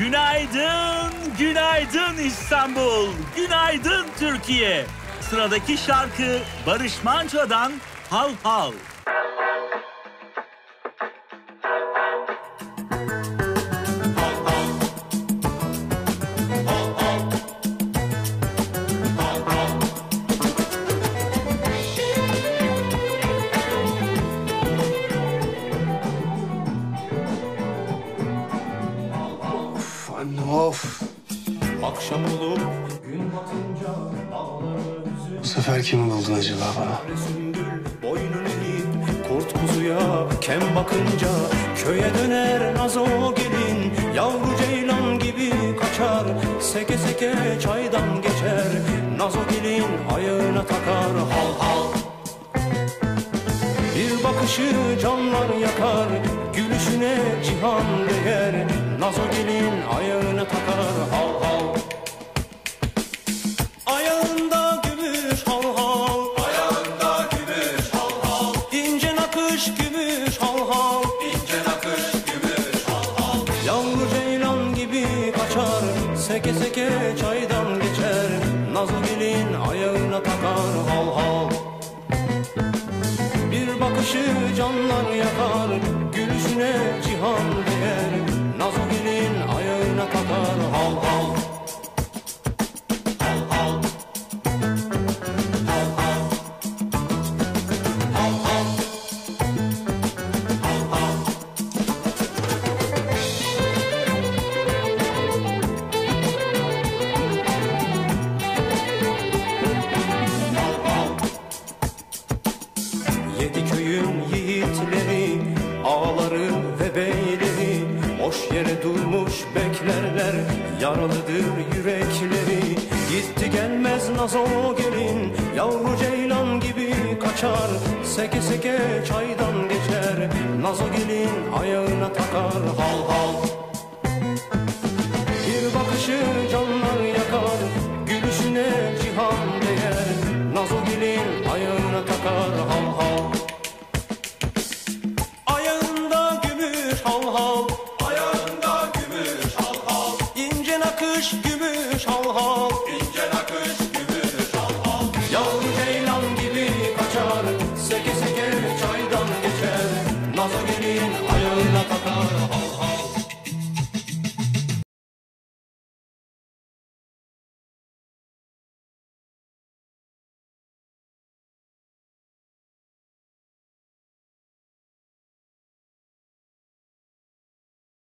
Günaydın, günaydın İstanbul, günaydın Türkiye. Sıradaki şarkı Barış Manço'dan Hav Hav. Of. Akşam olup gün batınca Bu sefer kimi buldun acaba bana? boynunu eğip kurt kuzuya kem bakınca köye döner nazo gelin yavru ceylan gibi kaçar seke seke çaydan geçer nazo gelin ayağına takar hal hal bir bakışı canlar yakar Gülüşüne cihan değer Nazo gelin ayağına Çaydan geçer Nazo gelin ayağına takar hal hal. Bir bakışı canlar yakar Gülüşüne cihan değer yere durmuş beklerler, yaralıdır yürekleri. Gitti gelmez nazo gelin, yavru ceylan gibi kaçar. Seke seke çaydan geçer, nazo gelin ayağına takar. Hal hal. Bir bakışı canlar yakar Gülüşüne cihan değer. Nazo gelin ayağına takar. Hal hal. Ayağında gümüş hal hal aşkı